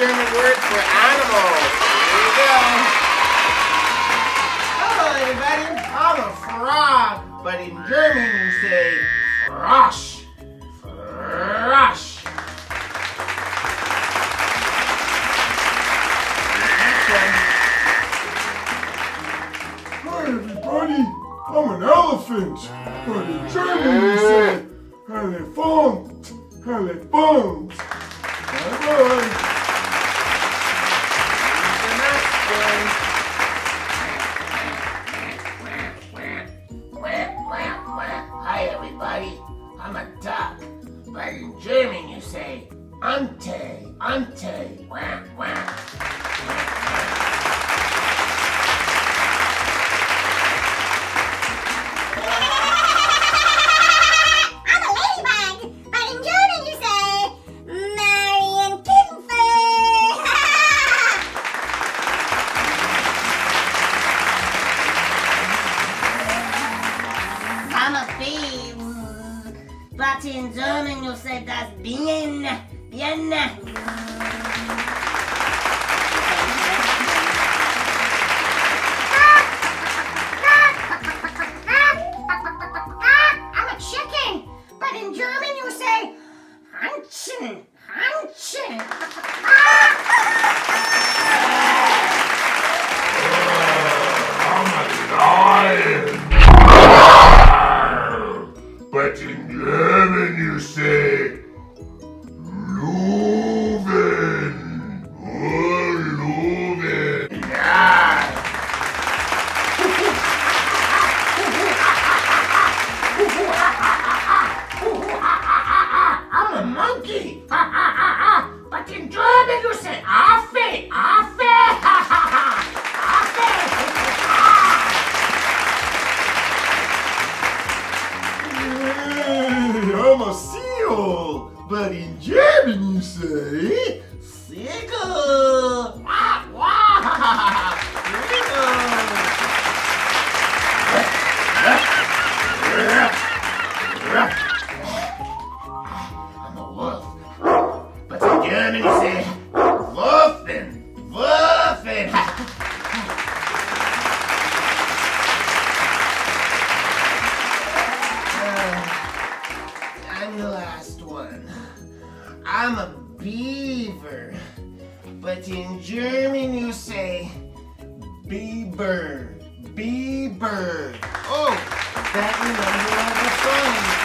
German word for animal. Here you go. Hello, everybody. I'm a frog, but in German you say Frosch. Frosch. Hi everybody, I'm an elephant, but in German we say Elefant, Elefant. Hi, everybody. I'm a duck, but in German you say Ente, Ente. In German you say das bien, bien. I'm a chicken, but in German you say Hähnchen, Hähnchen. Ah! German you say Hey, I'm a seal. But in German you say Seagull. Wah, wah. I'm a wolf. But in German you say I'm a beaver. But in German you say Biber. Biber. Oh, that reminds me